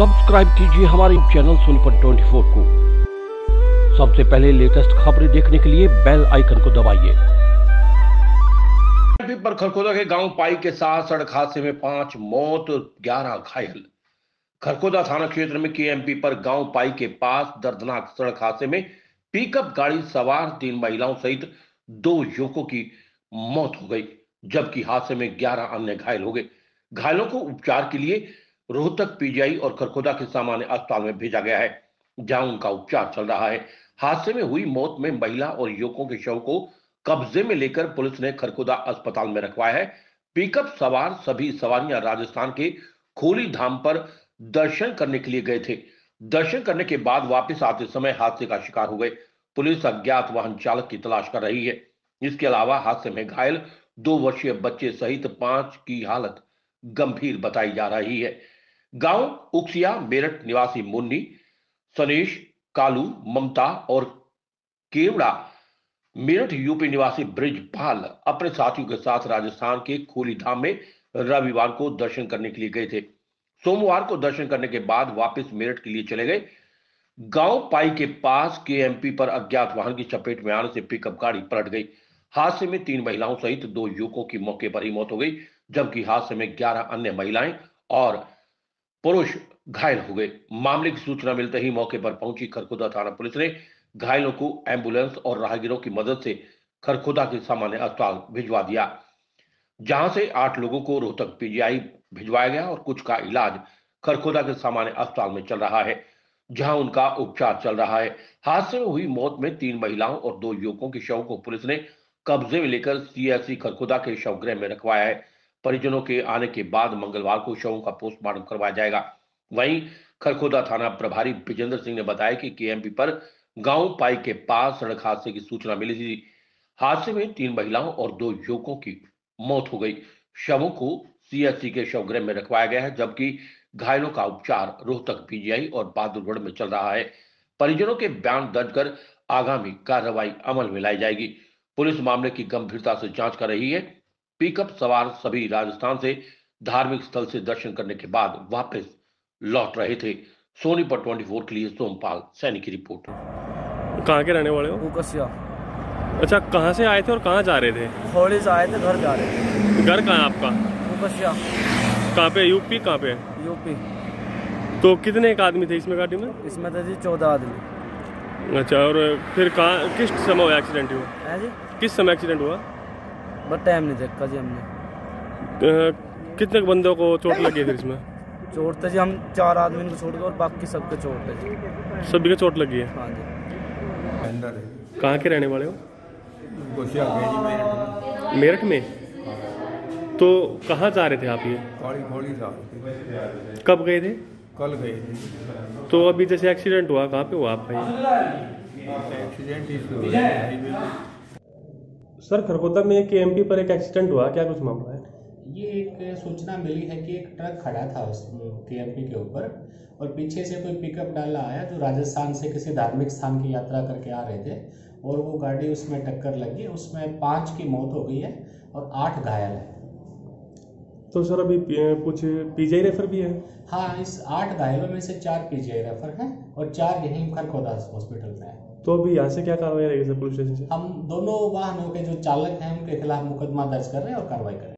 Subscribe कीजिए हमारे channel Sonipat 24 को। सबसे पहले लेटेस्ट खबरें देखने के लिए बेल आइकन को दबाइए। पर खरखोदा के गाँव पाई के साथ सड़क हादसे में पाँच मौत, ग्यारह घायल। खरखोदा थाना क्षेत्र में केएमपी पर गाँव पाई के पास दर्दनाक सड़क हादसे में पिकअप गाड़ी सवार तीन महिलाओं सहित दो युवकों की मौत हो गई, जबकि हादसे में ग्यारह अन्य घायल हो गए। घायलों को उपचार के लिए रोहतक पीजीआई और खरखोदा के सामान्य अस्पताल में भेजा गया है, जहाँ उनका उपचार चल रहा है। हादसे में हुई मौत में महिला और युवकों के शव को कब्जे में लेकर पुलिस ने खरखोदा अस्पताल में रखवाया है। पिकअप सवार सभी सवारियाँ राजस्थान के खोली धाम पर दर्शन करने के लिए गए थे। दर्शन करने के बाद वापस आते समय हादसे का शिकार हो गए। पुलिस अज्ञात वाहन चालक की तलाश कर रही है। इसके अलावा हादसे में घायल दो वर्षीय बच्चे सहित पाँच की हालत गंभीर बताई जा रही है। गाँव उक्सिया मेरठ निवासी मुन्नी, सनेश, कालू, ममता और केवड़ा, मेरठ यूपी निवासी ब्रिजपाल अपने साथियों के साथ राजस्थान के खोली धाम में रविवार को दर्शन करने के लिए गए थे। सोमवार को दर्शन करने के बाद वापस मेरठ के लिए चले गए। गाँव पाई के पास केएमपी पर अज्ञात वाहन की चपेट में आने से पिकअप गाड़ी पलट गई। हादसे में तीन महिलाओं सहित दो युवकों की मौके पर ही मौत हो गई, जबकि हादसे में ग्यारह अन्य महिलाएँ और पुरुष घायल हो गए। मामले की सूचना मिलते ही मौके पर पहुँची खरखुदा थाना पुलिस ने घायलों को एंबुलेंस और राहगीरों की मदद से खरखुदा के सामान्य अस्पताल भिजवा दिया, जहाँ से आठ लोगों को रोहतक पीजीआई भिजवाया गया और कुछ का इलाज खरखुदा के सामान्य अस्पताल में चल रहा है, जहाँ उनका उपचार चल रहा है। हादसे में हुई मौत में तीन महिलाओं और दो युवकों के शव को पुलिस ने कब्जे में लेकर सीएससी खरखुदा के शवगृह में रखवाया है। परिजनों के आने के बाद मंगलवार को शवों का पोस्टमार्टम करवाया जाएगा। वहीं खरखोदा थाना प्रभारी विजेंद्र सिंह ने बताया कि केएमपी पर गाँव पाई के पास सड़क हादसे की सूचना मिली थी। हादसे में तीन महिलाओं और दो युवकों की मौत हो गई। शवों को सीएससी के शवगृह में रखवाया गया है, जबकि घायलों का उपचार रोहतक, पीजीआई और बहादुरगढ़ में चल रहा है। परिजनों के बयान दर्ज कर आगामी कार्रवाई अमल में लाई जाएगी। पुलिस मामले की गंभीरता से जाँच कर रही है। पिकअप सवार सभी राजस्थान से धार्मिक स्थल से दर्शन करने के बाद वापस लौट रहे थे। सोनीपत 24 के लिए सोमपाल सैनी की रिपोर्ट। कहाँ के रहने वाले हो? अच्छा कहाँ से आए थे और कहाँ जा रहे थे? होली से आए थे घर जा रहे थे। घर कहाँ आपका? कहाँ पे? यूपी? कहाँ पे? यूपी। तो कितने एक आदमी थे इसमें गाड़ी में? इसमें थे जी चौदह आदमी। अच्छा और फिर कहाँ किस समय हुआ एक्सीडेंट हुआ? जी। किस समय एक्सीडेंट हुआ? टाइम नहीं देखा जी हमने। कितने बंदों को चोट लगी फिर इसमें? चोट थे जी हम चार आदमी को छोड़ के और बाकी सबके चोट है जी। सभी को चोट लगी है? हाँ जी। कहाँ के रहने वाले हो? गए मेरठ में? तो कहाँ जा रहे थे आप ये? था। कब गए थे? कल गए थे। तो अभी जैसे एक्सीडेंट हुआ कहाँ पे हुआ आपका ये एक्सीडेंट इस हाईवे पे सर खरगोदा में के एम पर एक एक्सीडेंट हुआ, क्या कुछ मामला है? ये एक सूचना मिली है कि एक ट्रक खड़ा था उस के एम के ऊपर और पीछे से कोई पिकअप डाला आया जो राजस्थान से किसी धार्मिक स्थान की यात्रा करके आ रहे थे और वो गाड़ी उसमें टक्कर लगी उसमें पाँच की मौत हो गई है और आठ घायल है। तो सर अभी पी- कुछ पीजीआई रेफर भी है? हाँ इस आठ घायलों में से चार पीजीआई रेफर है और चार यहीं खरखोदा हॉस्पिटल में है। तो अभी यहाँ से क्या कार्रवाई रहेगी सर पुलिस स्टेशन से? हम दोनों वाहनों के जो चालक हैं उनके खिलाफ मुकदमा दर्ज कर रहे हैं और कार्रवाई करें